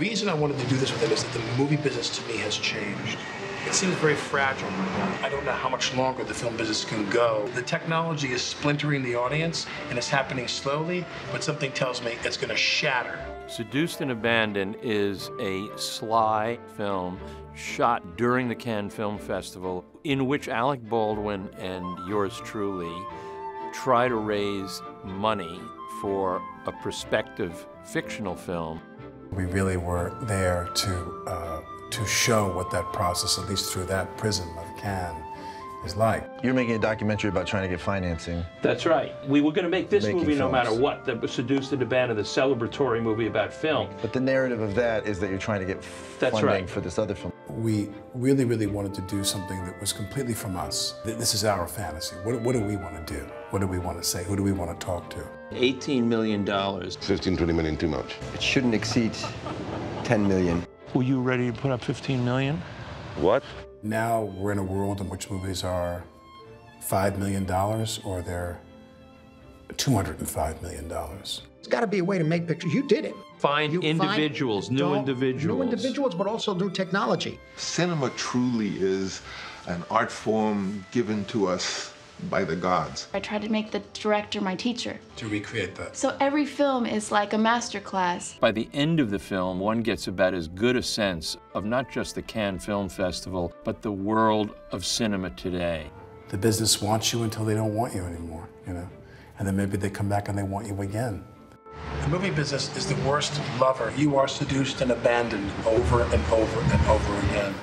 reason I wanted to do this with him is that the movie business to me has changed. It seems very fragile. I don't know how much longer the film business can go. The technology is splintering the audience, and it's happening slowly, but something tells me it's going to shatter. Seduced and Abandoned is a sly film shot during the Cannes Film Festival in which Alec Baldwin and yours truly try to raise money for a prospective fictional film. We really were there to, uh, to show what that process, at least through that prism of Cannes, is like. You're making a documentary about trying to get financing. That's right. We were going to make this Making movie no films. matter what. The Seduced and Abandoned, the celebratory movie about film. But the narrative of that is that you're trying to get That's funding right. for this other film. We really, really wanted to do something that was completely from us. This is our fantasy. What, what do we want to do? What do we want to say? Who do we want to talk to? $18 million. 15, 20 million too much. It shouldn't exceed 10 million. Were you ready to put up 15 million? What? Now we're in a world in which movies are $5 million or they're $205 million. There's got to be a way to make pictures. You did it. Find You find- individuals, new individuals. New individuals, but also new technology. Cinema truly is an art form given to us by the gods. I tried to make the director my teacher. To recreate that. So every film is like a master class. By the end of the film, one gets about as good a sense of not just the Cannes Film Festival, but the world of cinema today. The business wants you until they don't want you anymore, you know? And then maybe they come back and they want you again. The movie business is the worst lover. You are seduced and abandoned over and over and over again.